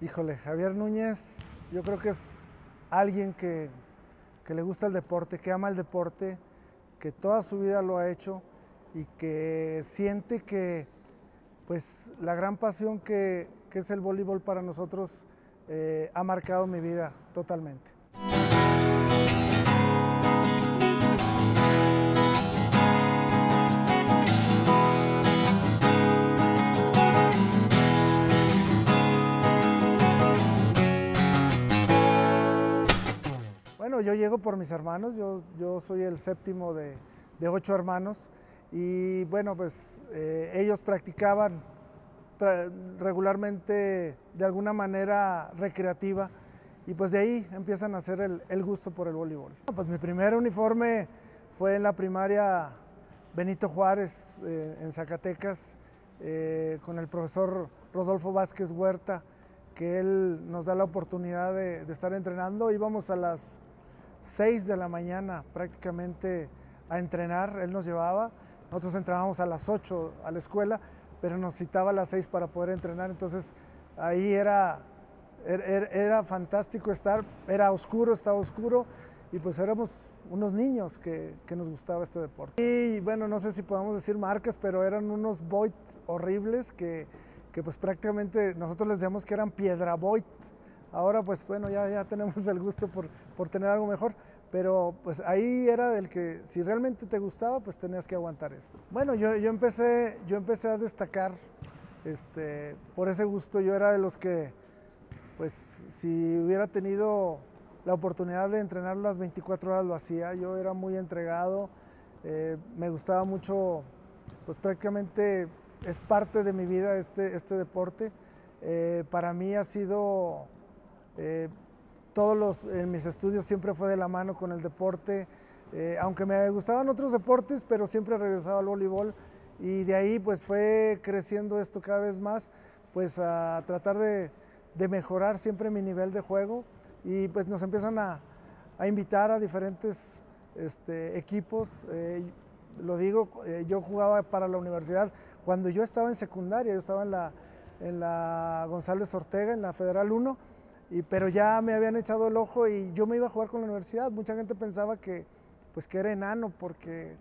Híjole, Javier Núñez, yo creo que es alguien que, que le gusta el deporte, que ama el deporte, que toda su vida lo ha hecho y que siente que pues la gran pasión que, que es el voleibol para nosotros eh, ha marcado mi vida totalmente. Yo llego por mis hermanos, yo, soy el séptimo de, ocho hermanos y bueno, pues eh, ellos practicaban regularmente de alguna manera recreativa y pues de ahí empiezan a hacer el, el, gusto por el voleibol. Pues mi primer uniforme fue en la primaria Benito Juárez eh, en Zacatecas eh, con el profesor Rodolfo Vázquez Huerta que él nos da la oportunidad de, de estar entrenando. Íbamos a las 6 de la mañana prácticamente a entrenar, él nos llevaba, nosotros entrábamos a las 8 a la escuela, pero nos citaba a las 6 para poder entrenar, entonces ahí era, era, era fantástico estar, era oscuro, estaba oscuro, y pues éramos unos niños que, que, nos gustaba este deporte. Y bueno, no sé si podemos decir marcas, pero eran unos Void horribles que, que pues prácticamente nosotros les decíamos que eran piedra Void, Ahora pues bueno, ya, ya tenemos el gusto por, por, tener algo mejor, pero pues ahí era del que si realmente te gustaba, pues tenías que aguantar eso. Bueno, yo, yo, empecé, yo empecé a destacar este, por ese gusto, yo era de los que pues si hubiera tenido la oportunidad de entrenar las 24 horas lo hacía, yo era muy entregado, eh, me gustaba mucho, pues prácticamente es parte de mi vida este, este deporte. Eh, para mí ha sido eh, todos los, en mis estudios siempre fue de la mano con el deporte, eh, aunque me gustaban otros deportes, pero siempre regresaba al voleibol. Y de ahí pues fue creciendo esto cada vez más, pues a tratar de, de mejorar siempre mi nivel de juego. Y pues nos empiezan a, a invitar a diferentes este, equipos. Eh, lo digo, eh, yo jugaba para la universidad cuando yo estaba en secundaria, yo estaba en la, en la González Ortega, en la Federal 1, pero ya me habían echado el ojo y yo me iba a jugar con la universidad. Mucha gente pensaba que, pues, que era enano porque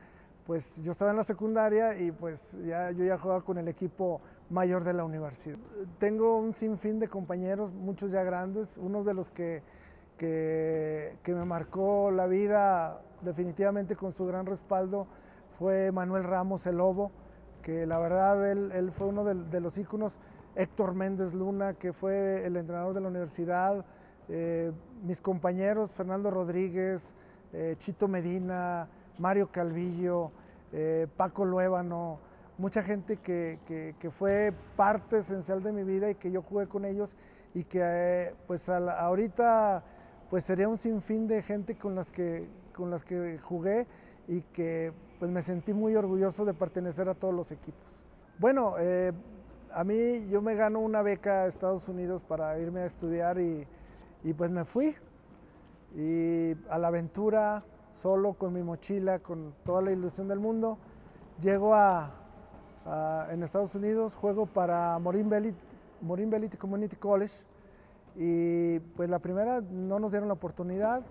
pues, yo estaba en la secundaria y pues, ya, yo ya jugaba con el equipo mayor de la universidad. Tengo un sinfín de compañeros, muchos ya grandes, uno de los que, que me marcó la vida definitivamente con su gran respaldo fue Manuel Ramos el Lobo, que la verdad él, él fue uno de, los íconos. Héctor Méndez Luna, que fue el entrenador de la universidad, eh, mis compañeros Fernando Rodríguez, eh, Chito Medina, Mario Calvillo, eh, Paco Luébano, mucha gente que, que, que, fue parte esencial de mi vida y que yo jugué con ellos y que eh, pues ahorita pues sería un sinfín de gente con las que, con las que jugué y que pues me sentí muy orgulloso de pertenecer a todos los equipos. Bueno, eh, a mí yo me gano una beca a Estados Unidos para irme a estudiar y, pues me fui y a la aventura solo con mi mochila, con toda la ilusión del mundo. Llego a, a en Estados Unidos, juego para Morin Belli Community College y pues la primera no nos dieron la oportunidad.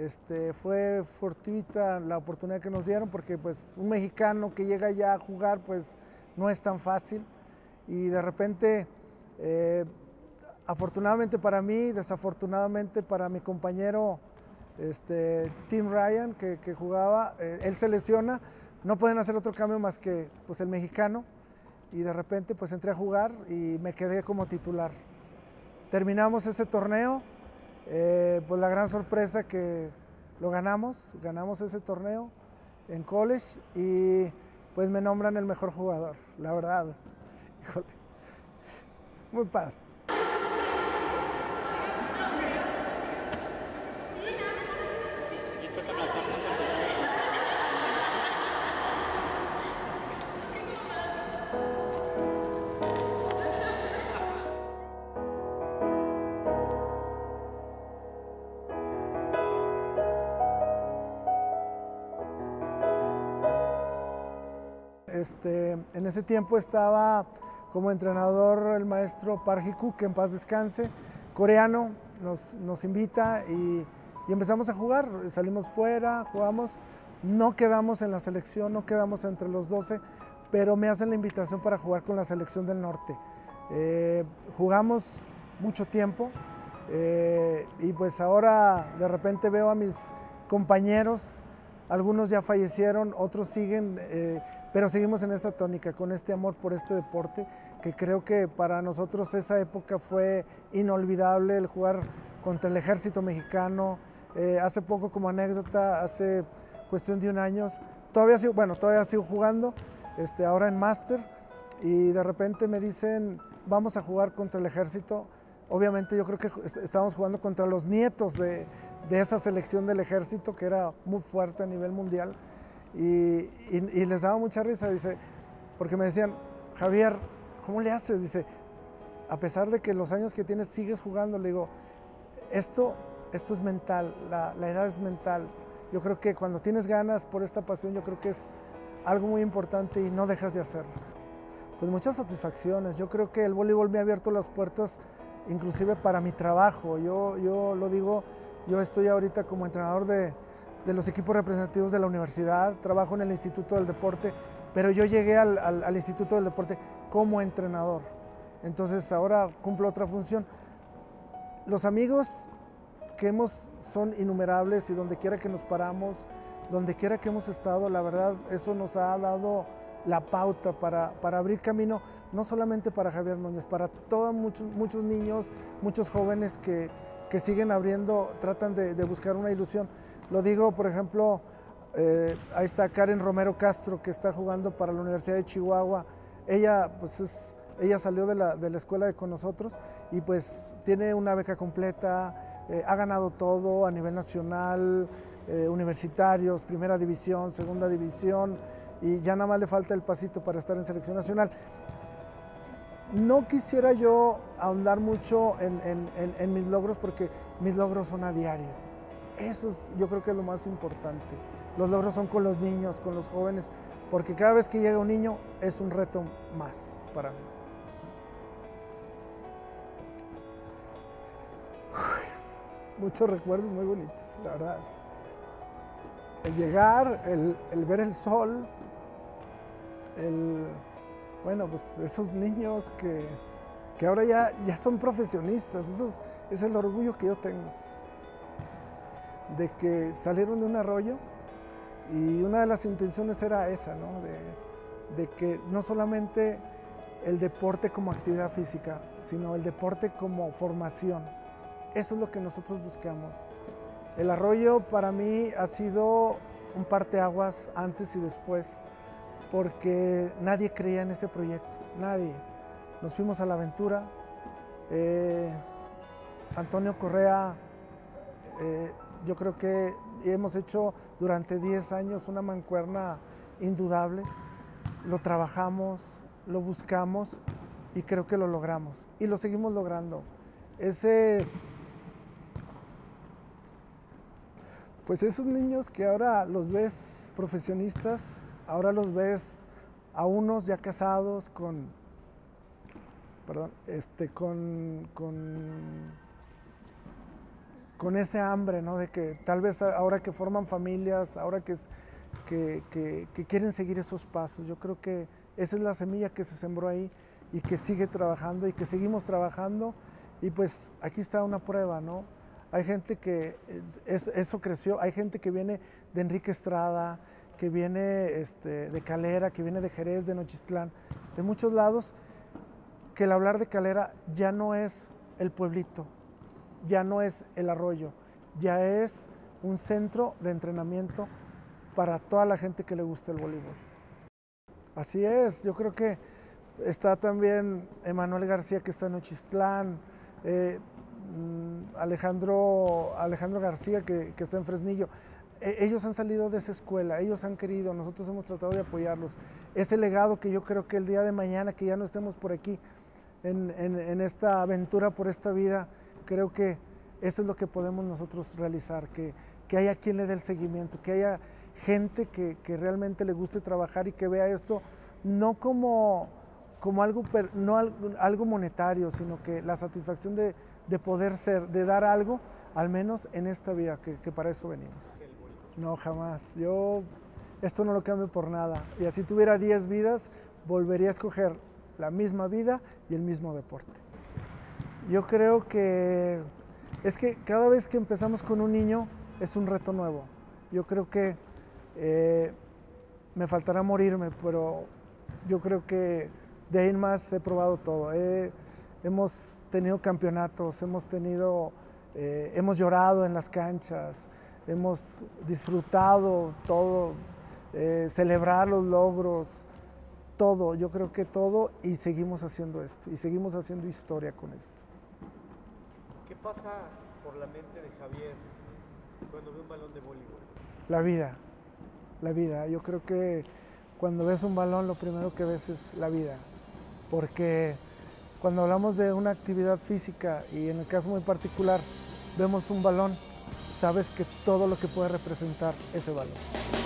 Este, fue fortuita la oportunidad que nos dieron porque pues un mexicano que llega ya a jugar pues no es tan fácil y de repente, eh, afortunadamente para mí, desafortunadamente para mi compañero este, Tim Ryan, que, que jugaba, eh, él se lesiona, no pueden hacer otro cambio más que pues, el mexicano, y de repente pues entré a jugar y me quedé como titular. Terminamos ese torneo, eh, pues la gran sorpresa que lo ganamos, ganamos ese torneo en college y pues me nombran el mejor jugador, la verdad. Híjole. Muy padre. Este, en ese tiempo estaba como entrenador el maestro Parjiku, que en paz descanse, coreano, nos, invita y, y, empezamos a jugar. Salimos fuera, jugamos, no quedamos en la selección, no quedamos entre los 12, pero me hacen la invitación para jugar con la selección del norte. Eh, jugamos mucho tiempo eh, y pues ahora de repente veo a mis compañeros, algunos ya fallecieron, otros siguen, eh, pero seguimos en esta tónica, con este amor por este deporte, que creo que para nosotros esa época fue inolvidable, el jugar contra el ejército mexicano. hace poco como anécdota, hace cuestión de un año, todavía sigo, bueno, todavía sigo jugando, este, ahora en máster, y de repente me dicen, vamos a jugar contra el ejército. Obviamente yo creo que estábamos jugando contra los nietos de, esa selección del ejército que era muy fuerte a nivel mundial y, les daba mucha risa, dice, porque me decían, Javier, ¿cómo le haces? Dice, a pesar de que los años que tienes sigues jugando, le digo, esto, esto es mental, la, la edad es mental. Yo creo que cuando tienes ganas por esta pasión, yo creo que es algo muy importante y no dejas de hacerlo pues muchas satisfacciones. Yo creo que el voleibol me ha abierto las puertas inclusive para mi trabajo. Yo, yo lo digo, yo estoy ahorita como entrenador de, de los equipos representativos de la universidad, trabajo en el Instituto del Deporte, pero yo llegué al, Instituto del Deporte como entrenador. Entonces ahora cumplo otra función. Los amigos que hemos son innumerables y donde quiera que nos paramos, donde quiera que hemos estado, la verdad, eso nos ha dado la pauta para, abrir camino, no solamente para Javier Núñez, para todos muchos, muchos niños, muchos jóvenes que, siguen abriendo, tratan de, buscar una ilusión. Lo digo, por ejemplo, eh, ahí está Karen Romero Castro, que está jugando para la Universidad de Chihuahua. Ella, pues ella salió de la, escuela con nosotros y pues tiene una beca completa, eh, ha ganado todo a nivel nacional, eh, universitarios, primera división, segunda división y ya nada más le falta el pasito para estar en selección nacional. No quisiera yo ahondar mucho en, mis logros porque mis logros son a diario. Eso es, yo creo que es lo más importante. Los logros son con los niños, con los jóvenes, porque cada vez que llega un niño es un reto más para mí. muchos recuerdos muy bonitos, la verdad. El llegar, el, el ver el sol, el, bueno, pues esos niños que, ahora ya, ya son profesionistas, eso es, el orgullo que yo tengo, de que salieron de un arroyo y una de las intenciones era esa, ¿no? de, de que no solamente el deporte como actividad física, sino el deporte como formación. Eso es lo que nosotros buscamos. El arroyo para mí ha sido un parteaguas antes y después porque nadie creía en ese proyecto, nadie. Nos fuimos a la aventura. Eh, Antonio Correa, eh, yo creo que hemos hecho durante 10 años una mancuerna indudable. Lo trabajamos, lo buscamos y creo que lo logramos. Y lo seguimos logrando. Ese, pues esos niños que ahora los ves profesionistas, Ahora los ves a unos ya casados con, perdón, este, con, con, ese hambre, ¿no? De que tal vez ahora que forman familias, ahora que, quieren seguir esos pasos, yo creo que esa es la semilla que se sembró ahí y que sigue trabajando y que seguimos trabajando. Y pues aquí está una prueba, ¿no? Hay gente que eso creció, hay gente que viene de Enrique Estrada, que viene este, de Calera, que viene de Jerez, de Nochistlán, de muchos lados, que el hablar de Calera ya no es el pueblito, ya no es el arroyo, ya es un centro de entrenamiento para toda la gente que le gusta el voleibol. Así es, yo creo que está también Emanuel García que está en Nochistlán, eh, mm, Alejandro, Alejandro García que, que está en Fresnillo. E, ellos han salido de esa escuela, ellos han querido, nosotros hemos tratado de apoyarlos. Ese legado que yo creo que el día de mañana, que ya no estemos por aquí, en, esta aventura por esta vida, creo que eso es lo que podemos nosotros realizar, que, haya quien le dé el seguimiento, que haya gente que, realmente le guste trabajar y que vea esto no como como algo, no algo, monetario, sino que la satisfacción de, poder ser, de dar algo, al menos en esta vida, que, que para eso venimos. No, jamás. Yo esto no lo cambio por nada. Y así tuviera 10 vidas, volvería a escoger la misma vida y el mismo deporte. Yo creo que es que cada vez que empezamos con un niño es un reto nuevo. Yo creo que eh, me faltará morirme, pero yo creo que de ahí en más he probado todo. hemos tenido campeonatos, hemos tenido, eh, hemos llorado en las canchas, hemos disfrutado todo, eh, celebrar los logros, todo, yo creo que todo, y seguimos haciendo esto, y seguimos haciendo historia con esto. ¿Qué pasa por la mente de Javier cuando ve un balón de voleibol? La vida, la vida. Yo creo que cuando ves un balón lo primero que ves es la vida, porque cuando hablamos de una actividad física y en el caso muy particular vemos un balón, sabes que todo lo que puede representar ese balón.